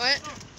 What?